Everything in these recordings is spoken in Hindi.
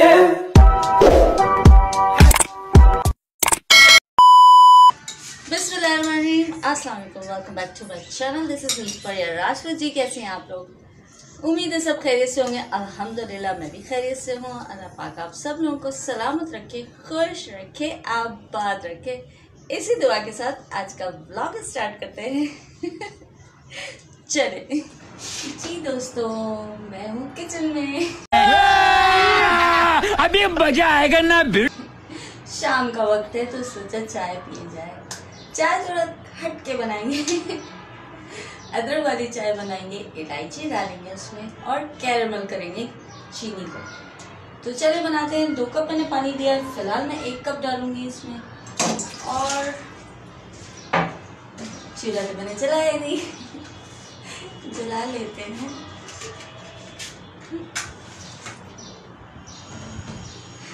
वालेकुम back to channel this is Rajput ji कैसे हैं आप लोग? उम्मीद है सब खैरियत से होंगे। अल्हम्दुलिल्लाह, मैं भी खैरियत से हूँ। अल्लाह पाक आप सब लोगों को सलामत रखे, खुश रखे, आबाद रखे। इसी दुआ के साथ आज का ब्लॉग स्टार्ट करते हैं। चले जी दोस्तों, मैं हूँ किचन में। अभी मज़ा आएगा ना शाम का वक्त है तो सोचा चाय पिए जाए। चाय थोड़ा हट के बनाएँगे। अदरक वाली चाय बनाएँगे, इलायची डालेंगे उसमें और कैरमल करेंगे चीनी को। तो चले बनाते हैं। दो कप मैंने पानी दिया फ़िलहाल मैं एक कप डालूँगी इसमें। और चूल्हा तो मैंने जलाया नहीं। जला लेते हैं।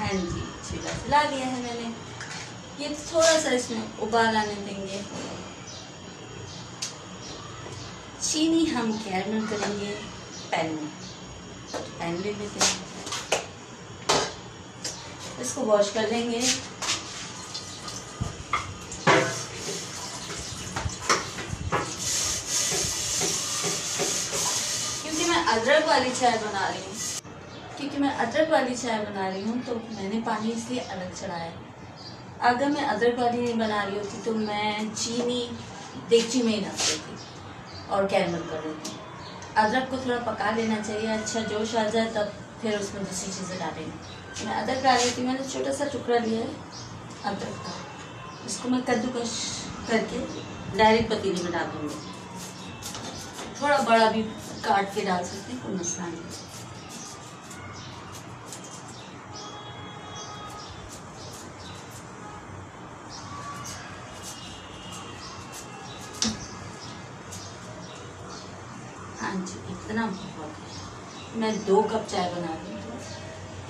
हाँ जी चूल्हा जला लिया है मैंने। ये थोड़ा सा इसमें उबाल आने देंगे। चीनी हम कैरमल करेंगे पैन में। पैन ले लेते हैं इसको वॉश कर लेंगे। क्योंकि मैं अदरक वाली चाय बना रही हूँ। क्योंकि मैं अदरक वाली चाय बना रही हूँ तो मैंने पानी इसलिए अलग चढ़ाया अगर मैं अदरक वाली नहीं बना रही होती तो मैं चीनी देगची में ही रख देती और कैरमल कर देती। अदरक को थोड़ा पका लेना चाहिए अच्छा जोश आ जाए, तब फिर उसमें दूसरी चीज़ें डालेंगे। मैं अदरक डाल रही थी, मैंने छोटा सा टुकड़ा लिया है अदरक का। इसको मैं कद्दूकश करके डायरेक्ट पतीली में डाल दूँगी थोड़ा बड़ा भी काट के डाल सकते हैं, कोई मसला नहीं। मैं दो कप चाय बना रही हूँ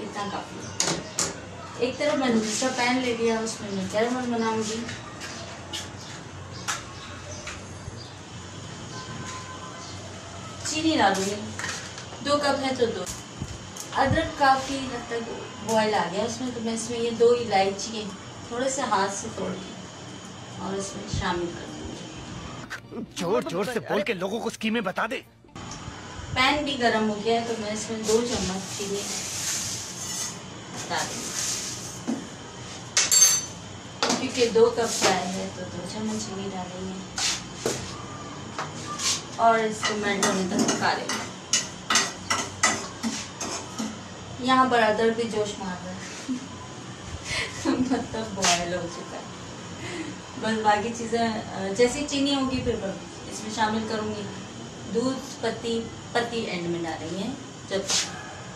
इतना काफ़ी एक तरफ़ मैंने दूसरा पैन ले लिया, उसमें मैं कैरमल बनाऊँगी। चीनी डालूँगी दो कप है तो दो। अदरक काफ़ी हद तक बॉयल आ गया। उसमें तो मैं इसमें ये दो इलायची थोड़े से हाथ से तोड़ के और इसमें शामिल कर दूँगी। ज़ोर ज़ोर से बोल के लोगों को स्कीमें बता दे। पैन भी गर्म हो गया है तो मैं इसमें दो चम्मच चीनी डालूँगी क्योंकि दो कप चाय है तो दो चम्मच चीनी डालेंगे। और इसको मिनट होने तक पका लेंगे यहाँ पर अदर भी जोश मार रहा है। मतलब बॉयल हो चुका है। बस बाकी चीज़ें जैसी चीनी होगी, फिर इसमें शामिल करूँगी। दूध, पत्ती पत्ती एंड में डालेंगे। जब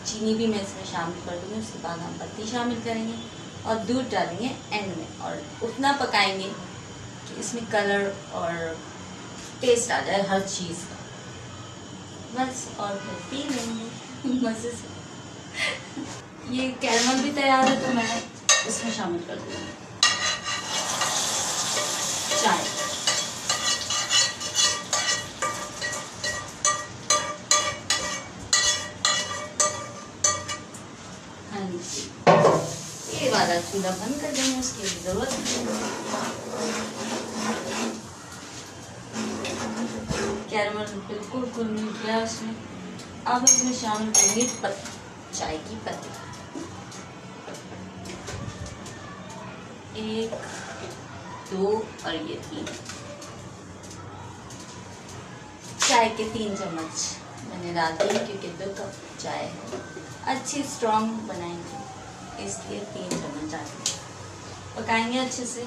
चीनी भी मैं इसमें शामिल कर दूँगी, उसके बाद हम पत्ती शामिल करेंगे और दूध डालेंगे एंड में और उतना पकाएँगे कि इसमें कलर और टेस्ट आ जाए हर चीज़ का। बस और फिर पी लेंगे मज़े से ये कैरमल भी तैयार है तो मैं इसमें शामिल कर दूँगी। चाय। ये चूल्हा बंद कर देंगे उसकी ज़रूरत कैरमल बिल्कुल खुल नहीं किया उसमें अब इसमें शामिल करेंगे पत्ती चाय की पत्ती। एक, दो और ये तीन। चाय के तीन चम्मच। मैंने डाल दिए क्योंकि दो कप चाय है। अच्छी स्ट्रॉन्ग बनाएँगे। इसलिए तीन चम्मच डालेंगे पकाएँगे अच्छे से।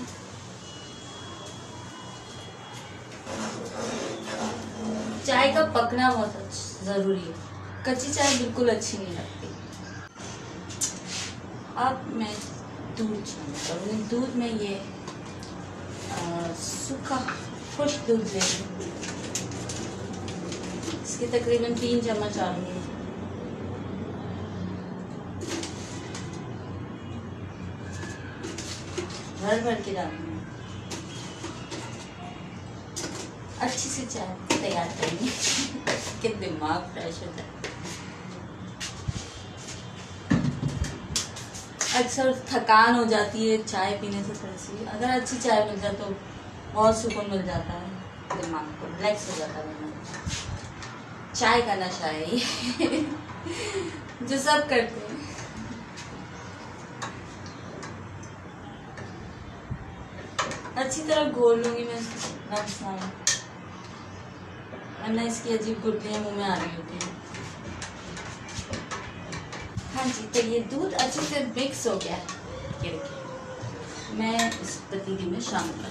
चाय का पकना बहुत ज़रूरी है। कच्ची चाय बिल्कुल अच्छी नहीं लगती। अब मैं दूध करूँगी। दूध में ये सूखा खुश्क दूध ले इसके तकरीबन तीन चम्मच डालूँगी। भर भर के डालूँगी अच्छी सी चाय तैयार करेंगे। कि दिमाग फ्रेश हो। जाए अक्सर थकान हो जाती है चाय पीने से थोड़ी सी। अगर अच्छी चाय मिल जाए तो बहुत सुकून मिल जाता है। दिमाग को रिलैक्स हो जाता है दिमाग। चाय का नशा है ये। जो सब करते हैं। अच्छी तरह घोल लूँगी मैं इसको। सारा वरना इसकी अजीब गुटलियाँ मुँह में आ रही होती हैं। हाँ जी तो ये दूध अच्छे से मिक्स हो गया। है मैं इस पतीली में शामिल कर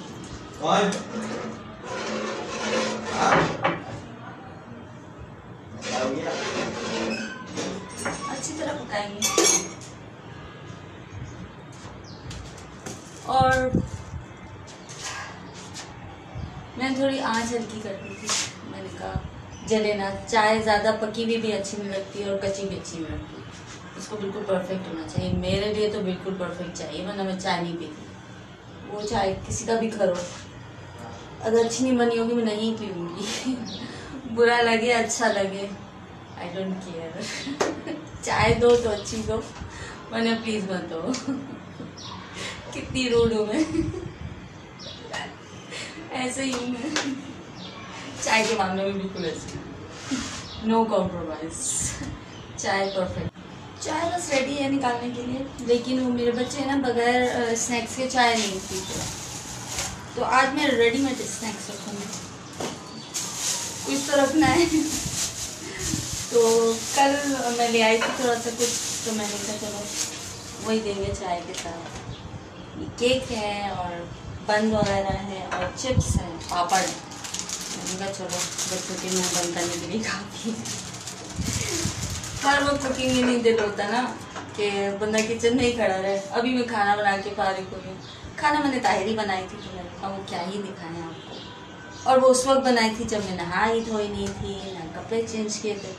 अच्छी तरह पकाएँगे। और मैं थोड़ी आँच हल्की कर दी थी। मैंने कहा जले ना चाय ज़्यादा पकी हुई भी अच्छी नहीं लगती और कच्ची भी अच्छी नहीं लगती। इसको बिल्कुल परफेक्ट होना चाहिए। मेरे लिए तो बिल्कुल परफेक्ट चाहिए, वरना मैं चाय नहीं पीती। वो चाय किसी का भी करो। अगर अच्छी नहीं बनी होगी, मैं नहीं पीऊँगी। बुरा लगे अच्छा लगे। आई डोंट केयर चाय दो तो अच्छी दो। वरना प्लीज़ मत दो। कितनी रूड हूँ मैं। ऐसे ही मैं। चाय के मामले में बिल्कुल ऐसे नो कॉम्प्रोमाइज चाय परफेक्ट चाय बस रेडी है निकालने के लिए। लेकिन वो मेरे बच्चे ना, बगैर स्नैक्स के चाय नहीं पीते। तो आज मैं रेडीमेड स्नैक्स रखूँगी। कुछ तो रखना है। तो कल मैं ले आई थी थोड़ा सा कुछ तो मैंने कहा चलो, वही देंगे चाय के साथ। केक है और बन वगैरह है और चिप्स हैं, पापड़। मैंने चलो बच्चों के मुँह बंद करने के लिए काफ़ी हर वक्त कुकिंग ही नहीं दिल होता ना, कि बंदा किचन में ही खड़ा रहे। अभी मैं खाना बना के फारिग हो। गई खाना मैंने ताहिरी बनाई थी तो मैंने कहा, वो क्या ही दिखाएँ आपको? और वो उस वक्त बनाई थी जब मैं नहाई धोई नहीं थी, ना कपड़े चेंज किए थे।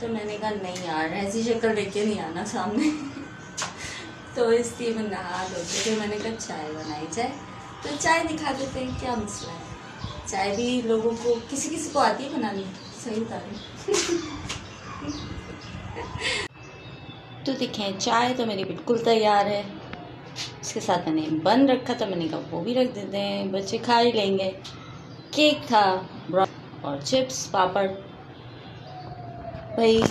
तो मैंने कहा, नहीं यार, ऐसी शक्ल देख के नहीं आना सामने। तो इसलिए मैं नहा धो के फिर मैंने कहा, चाय बनाई जाए। तो चाय दिखा देते हैं क्या मसला है। चाय भी लोगों को, किसी किसी को आती है बनानी। सही बता रही तो देखें, चाय तो मेरी बिल्कुल तैयार है। इसके साथ मैंने बन रखा था, मैंने कहा वो भी रख देते हैं, बच्चे खा ही लेंगे। केक था और चिप्स, पापड़। भाई,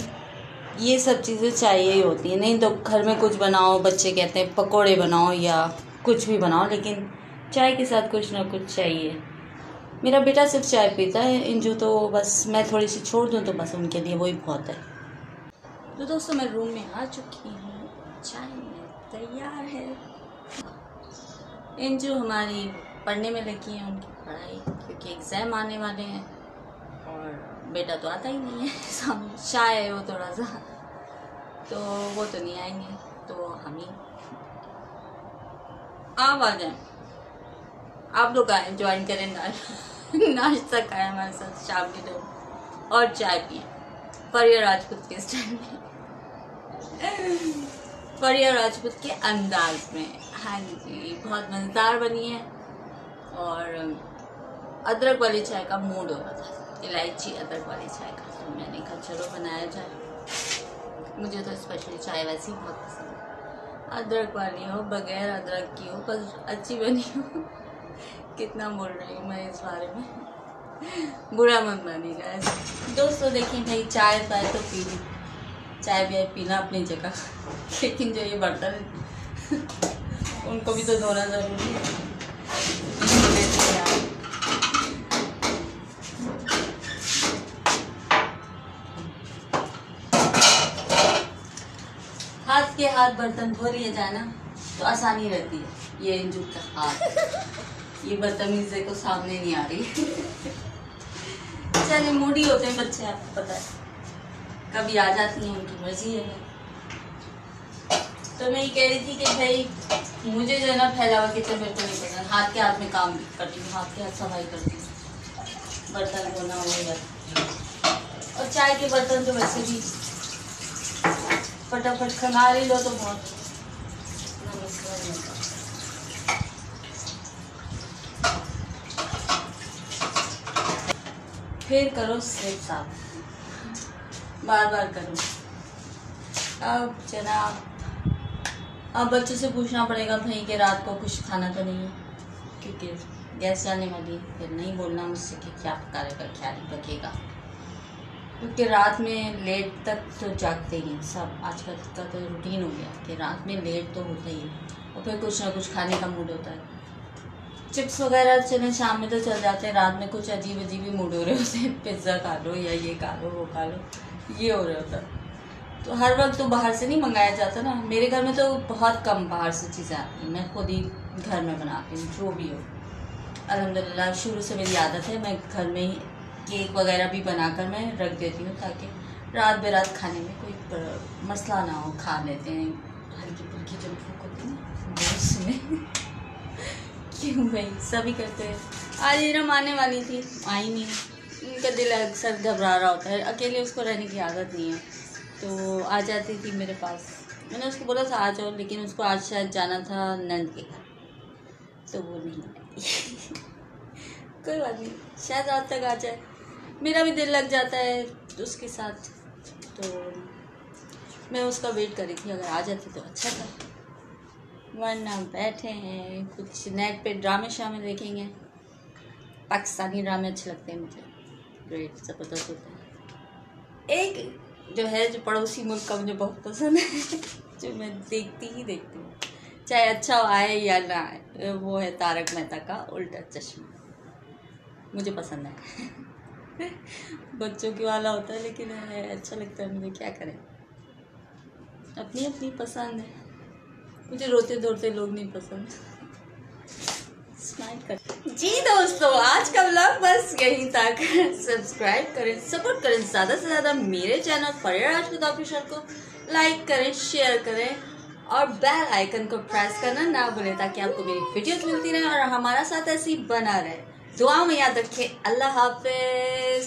ये सब चीज़ें चाहिए ही होती हैं। नहीं तो घर में कुछ बनाओ, बच्चे कहते हैं पकोड़े बनाओ या कुछ भी बनाओ, लेकिन चाय के साथ कुछ ना कुछ चाहिए। मेरा बेटा सिर्फ़ चाय पीता है, इंजू तो बस मैं थोड़ी सी छोड़ दूँ तो बस उनके लिए वही बहुत है। तो दोस्तों, मैं रूम में आ चुकी हूँ। चाय तैयार है। इंजू हमारी पढ़ने में लगी है, उनकी पढ़ाई, क्योंकि एग्ज़ाम आने वाले हैं। और बेटा तो आता ही नहीं है सामने शाय है वो थोड़ा सा। तो वो तो नहीं आएँगे तो हम ही। आप आ जाएँ आप लोग आए ज्वाइन करें ना, नाश्ता खाएँ हमारे साथ शाम के टाइम और चाय पिए। परिया राजपूत के स्टाइल में। परिया राजपूत के अंदाज में। हाँ जी, बहुत मज़ेदार बनी है। और अदरक वाली चाय का मूड हो रहा था। इलायची अदरक वाली चाय का तो मैंने कहा, चलो बनाया जाए। मुझे तो स्पेशली चाय वैसे बहुत पसंद है। अदरक वाली हो, बगैर अदरक की हो, बस अच्छी बनी हो। कितना बोल रही हूँ मैं इस बारे में? बुरा मत मानिएगा दोस्तों, देखिए भाई चाय पाए तो पी ली चाय भी पीना अपनी जगह। लेकिन जो ये बर्तन उनको भी तो धोना ज़रूरी है। हाथ के हाथ बर्तन धो लिए जाना तो आसानी रहती है, ये इंजू का हाथ। ये बदतमीजी को सामने नहीं आ रही। चलिए मूडी होते हैं बच्चे, आपको पता है। कभी आ जाती हैं, उनकी मर्ज़ी है। तो मैं ये कह रही थी कि भाई, मुझे जो है ना फैलावा किचन मेरे को नहीं पसंद हाथ के हाथ में काम करती हूँ, हाथ के हाथ सफ़ाई करती हूँ। बर्तन धोना हो गया। और चाय के बर्तन तो वैसे भी फटाफट खंगाल ही लो तो बहुत इतना मसला नहीं होता फिर करो सिर्फ़ साफ़। बार बार करो। अब जनाब, अब बच्चों से पूछना पड़ेगा भाई कि रात को कुछ खाना तो नहीं है? क्योंकि गैस जाने वाली फिर नहीं बोलना मुझसे कि क्या पकाएगा क्या नहीं पकेगा क्योंकि रात में लेट तक तो जागते हैं सब। आजकल का तो रूटीन हो गया कि रात में लेट तो होता ही है। और फिर कुछ ना कुछ खाने का मूड होता है। चिप्स वगैरह चले शाम में तो चल जाते हैं, रात में कुछ अजीब अजीब ही मूड हो रहे होते हैं। पिज़्ज़ा खा लो या ये खा लो, वो खा लो, ये हो रहा होता। तो हर वक्त तो बाहर से नहीं मंगाया जाता ना। मेरे घर में तो बहुत कम बाहर से चीज़ें आती हैं। मैं खुद ही घर में बनाती हूँ, जो भी हो। अलहमदिल्ला शुरू से मेरी आदत है। मैं घर में ही केक वगैरह भी बनाकर मैं रख देती हूँ ताकि रात बेरात खाने में कोई मसला ना हो। खा लेते हैं। हल्की फुल्की जो भूख होती है उसमें। क्यों भाई सभी करते हैं। आज इरम आने वाली थी। आई नहीं। उनका दिल अक्सर घबरा रहा होता है। अकेले उसको रहने की आदत नहीं है। तो आ जाती थी मेरे पास। मैंने उसको बोला था, आ जाओ। लेकिन उसको आज शायद जाना था नंद के घर। तो वो नहीं। कोई बात नहीं। शायद रात तक आ जाए। मेरा भी दिल लग जाता है उसके साथ। तो मैं उसका वेट कर थी। अगर आ जाती तो अच्छा था। वरना बैठे हैं, कुछ नेट पे ड्रामे शामे देखेंगे। पाकिस्तानी ड्रामे अच्छे लगते हैं मुझे। ग्रेट ज़बरदस्त होते हैं। एक जो है, जो पड़ोसी मुल्क का मुझे बहुत पसंद है, जो मैं देखती ही देखती हूँ। चाहे अच्छा आए या ना आए, वो है तारक मेहता का उल्टा चश्मा। मुझे पसंद है। बच्चों की वाला होता है, लेकिन अच्छा लगता है मुझे, क्या करें। अपनी अपनी पसंद है। मुझे रोते धोते लोग नहीं पसंद। जी दोस्तों, आज का व्लॉग बस यहीं तक। सब्सक्राइब करें सपोर्ट करें, ज़्यादा से ज़्यादा मेरे चैनल फरिया राजपूत ऑफिशियल को लाइक करें शेयर करें और बेल आइकन को प्रेस करना ना भूलें ताकि आपको मेरी वीडियोस मिलती रहे और हमारा साथ ऐसे ही बना रहे। दुआ में याद रखें। अल्लाह हाफिज।